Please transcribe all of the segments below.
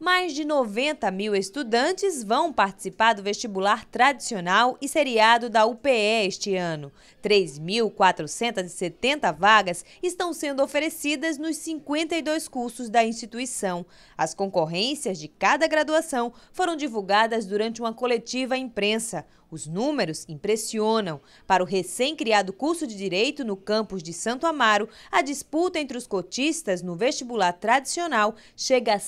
mais de 90 mil estudantes vão participar do vestibular tradicional e seriado da UPE este ano. 3.470 vagas estão sendo oferecidas nos 52 cursos da instituição. As concorrências de cada graduação foram divulgadas durante uma coletiva imprensa. Os números impressionam. Para o recém-criado curso de Direito no campus de Santo Amaro, a disputa entre os cotistas no vestibular tradicional chega a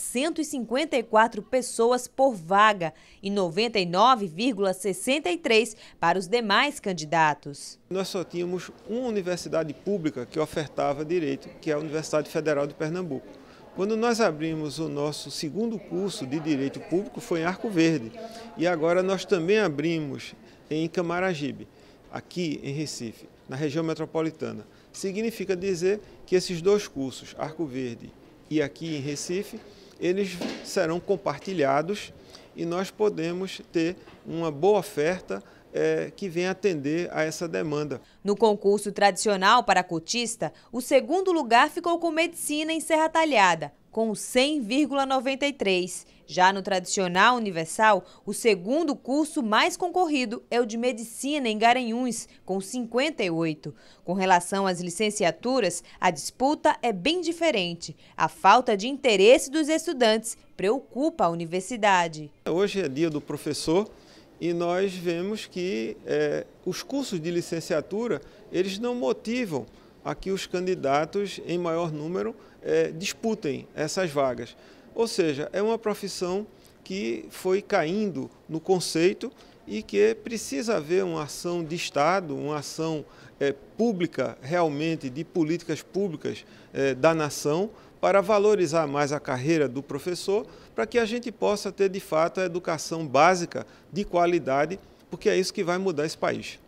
154 pessoas por vaga e 99,63 para os demais candidatos. Nós só tínhamos uma universidade pública que ofertava direito, que é a Universidade Federal de Pernambuco. Quando nós abrimos o nosso segundo curso de Direito Público foi em Arco Verde e agora nós também abrimos em Camaragibe, aqui em Recife, na região metropolitana. Significa dizer que esses dois cursos, Arco Verde e aqui em Recife, eles serão compartilhados e nós podemos ter uma boa oferta é, que vem atender a essa demanda. No concurso tradicional para cotista, o segundo lugar ficou com medicina em Serra Talhada, com 100,93. Já no tradicional universal, o segundo curso mais concorrido é o de medicina em Garanhuns, com 58. Com relação às licenciaturas, a disputa é bem diferente. A falta de interesse dos estudantes preocupa a universidade. Hoje é dia do professor e nós vemos que é, os cursos de licenciatura eles não motivam a que os candidatos em maior número é, disputem essas vagas. Ou seja, é uma profissão que foi caindo no conceito e que precisa haver uma ação de Estado, uma ação é, pública, realmente, de políticas públicas é, da nação, para valorizar mais a carreira do professor, para que a gente possa ter, de fato, a educação básica de qualidade, porque é isso que vai mudar esse país.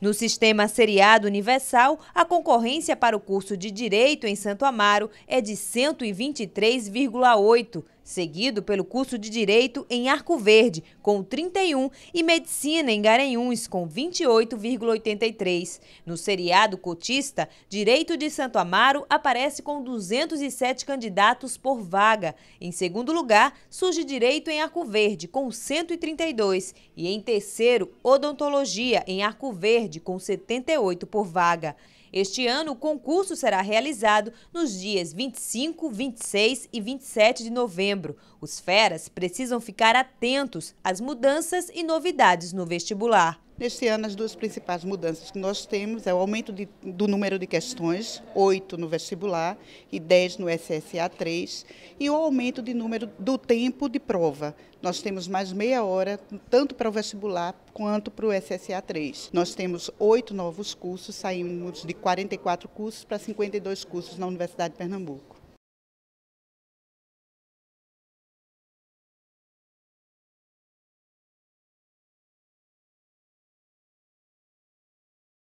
No sistema seriado universal, a concorrência para o curso de Direito em Santo Amaro é de 123,8 seguido pelo curso de Direito em Arco Verde, com 31, e Medicina em Garanhuns, com 28,83. No seriado cotista, Direito de Santo Amaro aparece com 207 candidatos por vaga. Em segundo lugar, surge Direito em Arco Verde, com 132. E em terceiro, Odontologia em Arco Verde, com 78 por vaga. Este ano, o concurso será realizado nos dias 25, 26 e 27 de novembro. Os feras precisam ficar atentos às mudanças e novidades no vestibular. Neste ano, as duas principais mudanças que nós temos é o aumento de, do número de questões, 8 no vestibular e 10 no SSA 3, e o aumento de número do tempo de prova. Nós temos mais meia hora, tanto para o vestibular quanto para o SSA 3. Nós temos oito novos cursos, saímos de 44 cursos para 52 cursos na Universidade de Pernambuco.